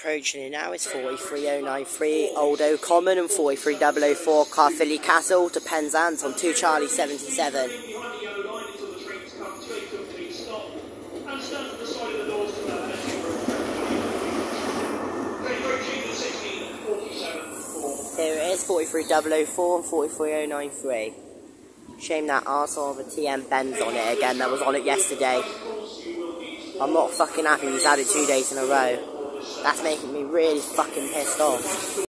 approaching it now. It's 43093 Old Common and 43004 Caerphilly Castle to Penzance on 2 Charlie 77. Here it is, 43004 and 43093. Shame that arsehole of a TM Benz on it again that was on it yesterday. I'm not fucking happy he's had it two days in a row. That's making me really fucking pissed off.